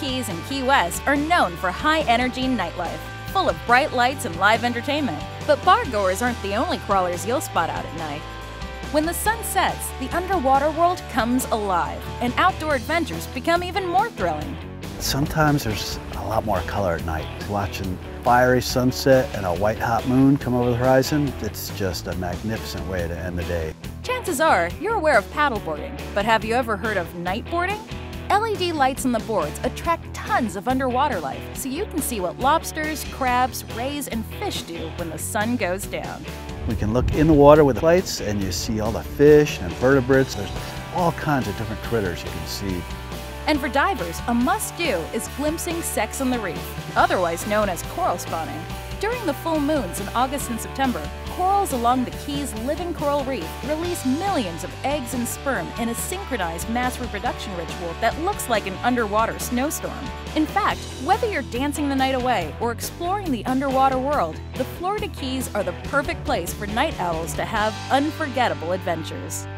Keys and Key West are known for high energy nightlife, full of bright lights and live entertainment. But bar goers aren't the only crawlers you'll spot out at night. When the sun sets, the underwater world comes alive, and outdoor adventures become even more thrilling. Sometimes there's a lot more color at night. Watching fiery sunset and a white hot moon come over the horizon, it's just a magnificent way to end the day. Chances are you're aware of paddleboarding, but have you ever heard of nightboarding? LED lights on the boards attract tons of underwater life, so you can see what lobsters, crabs, rays, and fish do when the sun goes down. We can look in the water with the lights and you see all the fish and invertebrates. There's all kinds of different critters you can see. And for divers, a must-do is glimpsing Sex on the Reef, otherwise known as coral spawning. During the full moons in August and September, corals along the Keys living coral reef release millions of eggs and sperm in a synchronized mass reproduction ritual that looks like an underwater snowstorm. In fact, whether you're dancing the night away or exploring the underwater world, the Florida Keys are the perfect place for night owls to have unforgettable adventures.